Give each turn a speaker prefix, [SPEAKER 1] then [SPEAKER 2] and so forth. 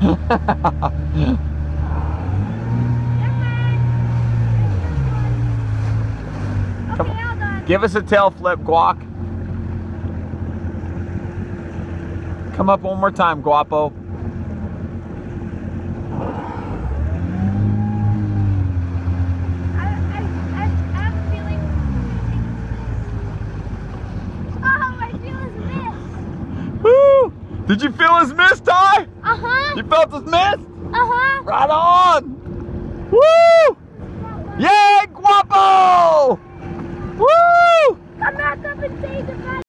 [SPEAKER 1] Come
[SPEAKER 2] all.
[SPEAKER 1] Give us a tail flip, Guac. Come up one more time, Guapo.
[SPEAKER 2] I, I, I, I feeling. Oh, I feel his miss.
[SPEAKER 1] Woo! Did you feel his miss, Ty?
[SPEAKER 2] Uh huh.
[SPEAKER 1] You felt his miss?
[SPEAKER 2] Uh huh.
[SPEAKER 1] Right on! Woo!